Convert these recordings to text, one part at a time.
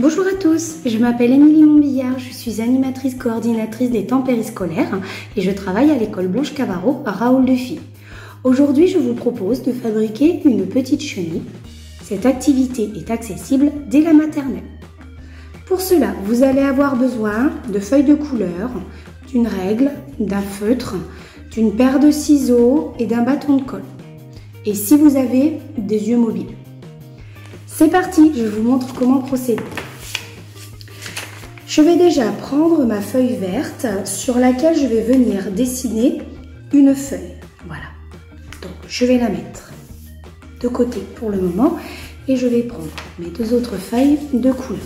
Bonjour à tous, je m'appelle Émilie Montbillard, je suis animatrice coordinatrice des temps périscolaires et je travaille à l'école Blanche Cavaro à Raoul Filles. Aujourd'hui, je vous propose de fabriquer une petite chenille. Cette activité est accessible dès la maternelle. Pour cela, vous allez avoir besoin de feuilles de couleur, d'une règle, d'un feutre, d'une paire de ciseaux et d'un bâton de colle. Et si vous avez des yeux mobiles. C'est parti, je vous montre comment procéder. Je vais déjà prendre ma feuille verte sur laquelle je vais venir dessiner une feuille. Voilà. Donc je vais la mettre de côté pour le moment et je vais prendre mes deux autres feuilles de couleur.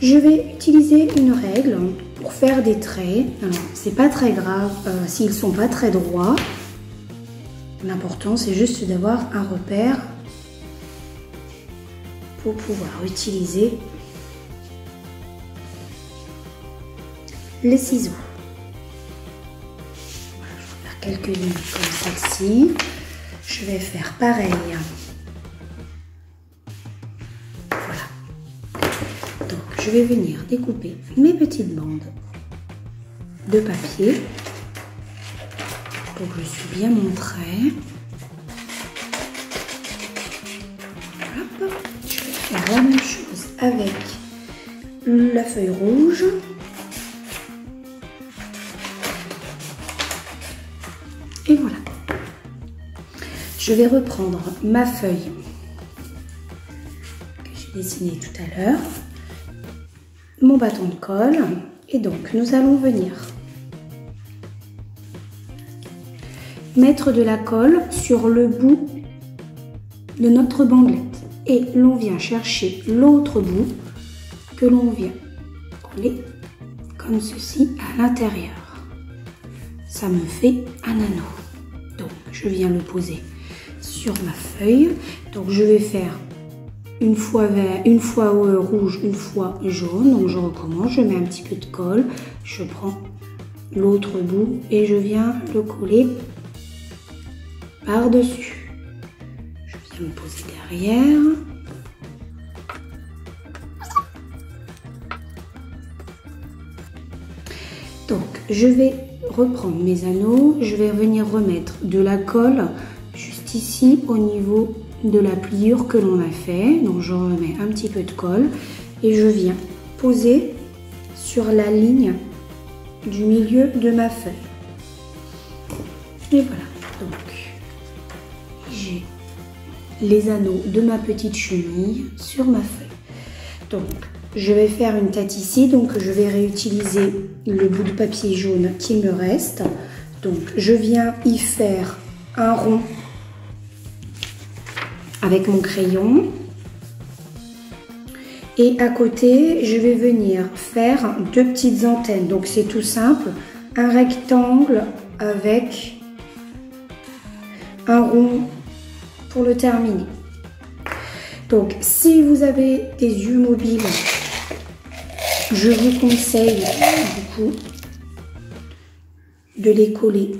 Je vais utiliser une règle pour faire des traits. c'est pas très grave euh, s'ils sont pas très droits. L'important c'est juste d'avoir un repère pour pouvoir utiliser les ciseaux. je vais faire quelques lignes comme celle-ci. Je vais faire pareil. Voilà. Donc, je vais venir découper mes petites bandes de papier pour que je suis bien montrée. Je vais faire la même chose avec la feuille rouge. Et voilà. Je vais reprendre ma feuille que j'ai dessinée tout à l'heure, mon bâton de colle, et donc nous allons venir mettre de la colle sur le bout de notre bandelette et l'on vient chercher l'autre bout que l'on vient coller comme ceci à l'intérieur ça me fait un anneau. Donc je viens le poser sur ma feuille. Donc je vais faire une fois vert, une fois rouge, une fois jaune. Donc je recommence, je mets un petit peu de colle, je prends l'autre bout et je viens le coller par-dessus. Je viens me poser derrière. Donc je vais reprendre mes anneaux, je vais venir remettre de la colle juste ici au niveau de la pliure que l'on a fait. Donc je remets un petit peu de colle et je viens poser sur la ligne du milieu de ma feuille. Et voilà, donc j'ai les anneaux de ma petite chenille sur ma feuille. Donc je vais faire une tête ici, donc je vais réutiliser le bout de papier jaune qui me reste. Donc je viens y faire un rond avec mon crayon. Et à côté, je vais venir faire deux petites antennes. Donc c'est tout simple, un rectangle avec un rond pour le terminer. Donc si vous avez des yeux mobiles, je vous conseille beaucoup de les coller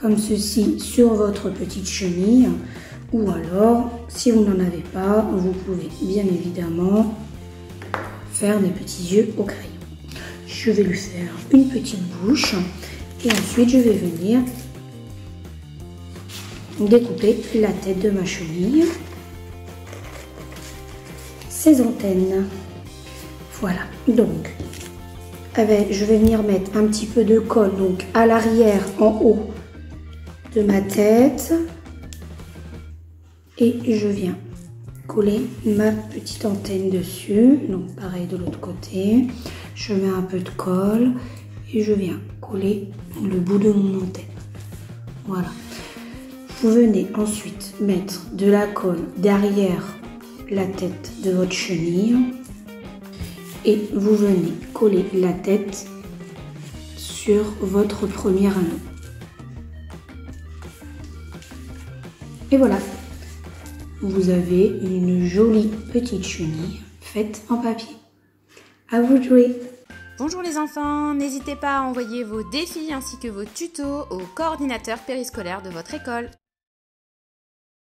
comme ceci sur votre petite chenille. Ou alors si vous n'en avez pas vous pouvez bien évidemment faire des petits yeux au crayon. Je vais lui faire une petite bouche et ensuite je vais venir découper la tête de ma chenille ces antennes. Voilà, donc avec, je vais venir mettre un petit peu de colle donc à l'arrière en haut de ma tête. Et je viens coller ma petite antenne dessus donc pareil de l'autre côté. Je mets un peu de colle et je viens coller le bout de mon antenne. Voilà. Vous venez ensuite mettre de la colle derrière la tête de votre chenille et vous venez coller la tête sur votre premier anneau. Et voilà, vous avez une jolie petite chenille faite en papier. À vous de jouer Bonjour les enfants, n'hésitez pas à envoyer vos défis ainsi que vos tutos au coordinateur périscolaire de votre école.